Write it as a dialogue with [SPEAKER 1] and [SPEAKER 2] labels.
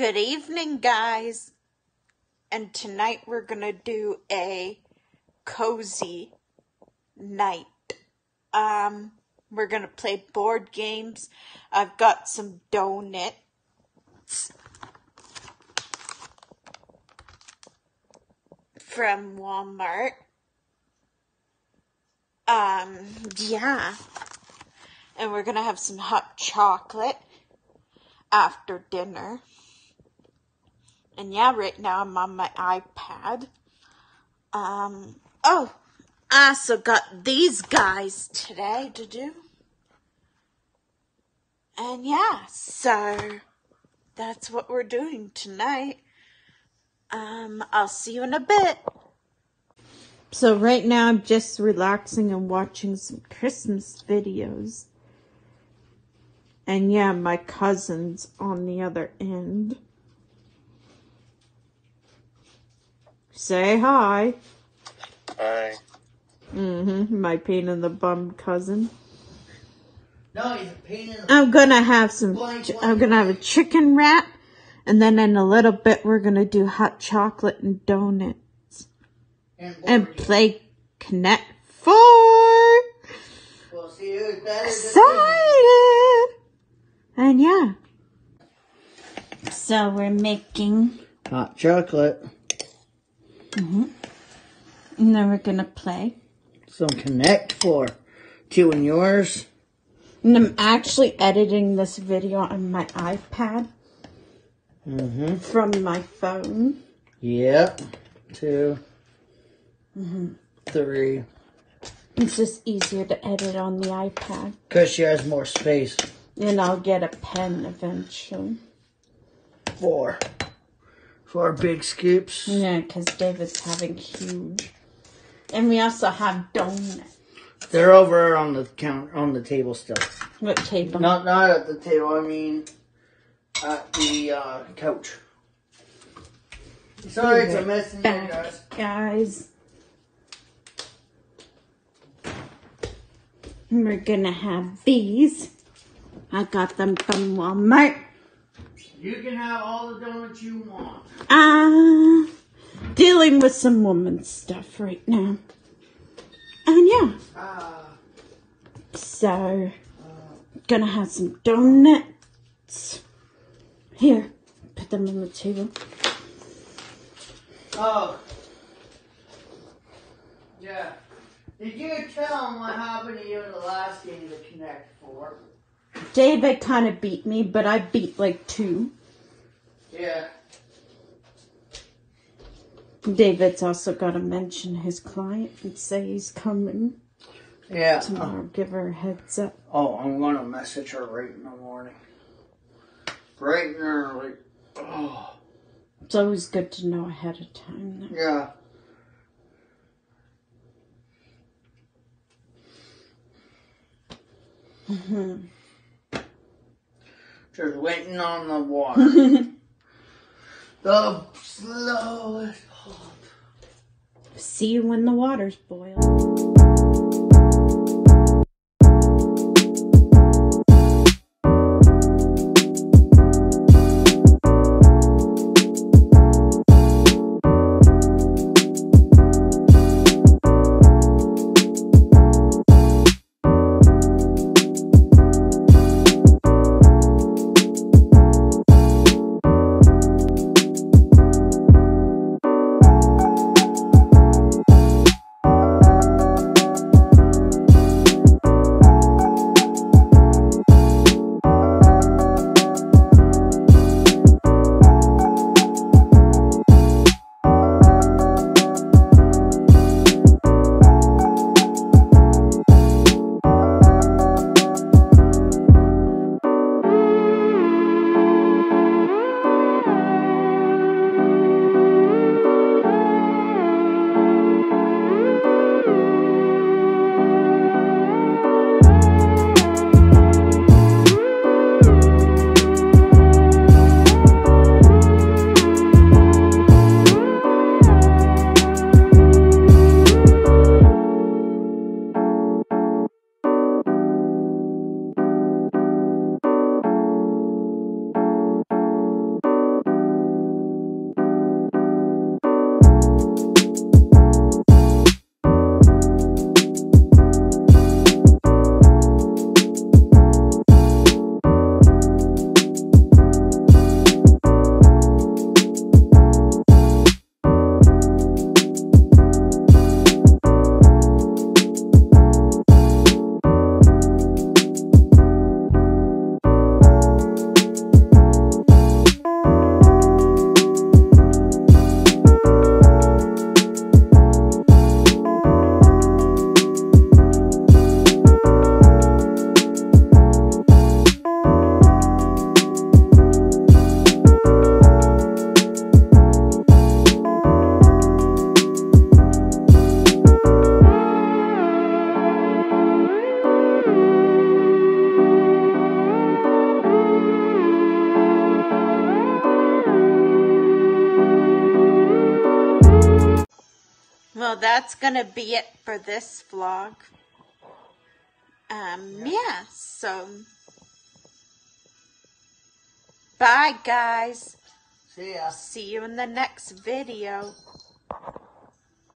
[SPEAKER 1] Good evening, guys. And tonight we're going to do a cozy night. Um, we're going to play board games. I've got some donuts from Walmart. Um, yeah. And we're going to have some hot chocolate after dinner. And yeah, right now I'm on my iPad. Um, oh, I also got these guys today to do. And yeah, so that's what we're doing tonight. Um, I'll see you in a bit. So right now I'm just relaxing and watching some Christmas videos. And yeah, my cousin's on the other end. Say hi.
[SPEAKER 2] Hi.
[SPEAKER 1] Mm-hmm. My pain in the bum cousin.
[SPEAKER 3] No, he's a pain in the
[SPEAKER 1] I'm gonna have some.
[SPEAKER 3] Blank,
[SPEAKER 1] ch-
[SPEAKER 3] blank,
[SPEAKER 1] I'm gonna have a chicken wrap, and then in a little bit we're gonna do hot chocolate and donuts
[SPEAKER 3] and
[SPEAKER 1] and play Connect Four.
[SPEAKER 3] Well, see, who's better than
[SPEAKER 1] Excited! And yeah. So we're making,
[SPEAKER 3] Hot chocolate.
[SPEAKER 1] And then we're gonna play.
[SPEAKER 3] Some Connect Four two and yours.
[SPEAKER 1] And I'm actually editing this video on my iPad
[SPEAKER 3] Mm-hmm.
[SPEAKER 1] from my phone.
[SPEAKER 3] Yep. 2 Mhm. Three.
[SPEAKER 1] It's just easier to edit on the iPad.
[SPEAKER 3] Because she has more space.
[SPEAKER 1] And I'll get a pen eventually.
[SPEAKER 3] Four. Four big scoops.
[SPEAKER 1] Yeah, because David's having huge. And we also have donuts.
[SPEAKER 3] They're over on the counter, on the table still.
[SPEAKER 1] What table?
[SPEAKER 3] Not not at the table. I mean, at the uh, couch. Sorry, it's a mess in here, guys.
[SPEAKER 1] guys. We're gonna have these. I got them from Walmart.
[SPEAKER 3] You can have all the donuts you want.
[SPEAKER 1] Uh, dealing with some woman stuff right now. And yeah,
[SPEAKER 3] Ah.
[SPEAKER 1] so gonna have some donuts. Here, put them on the table.
[SPEAKER 3] Oh. Yeah. Did you tell him what happened to you in the last game of the Connect Four?
[SPEAKER 1] David kind of beat me, but I beat like two.
[SPEAKER 3] Yeah.
[SPEAKER 1] David's also got to mention his client and say he's coming
[SPEAKER 3] Yeah.
[SPEAKER 1] tomorrow. Give her a heads up.
[SPEAKER 3] Oh, I'm gonna message her right in the morning. Bright and early. Oh.
[SPEAKER 1] It's always good to know ahead of time. though.
[SPEAKER 3] Yeah. Mm-hmm. Just waiting on the water. the slowest pump.
[SPEAKER 1] See you when the water's boiled. That's gonna be it for this vlog. Um, yeah, so. Bye, guys.
[SPEAKER 3] See ya.
[SPEAKER 1] See you in the next video.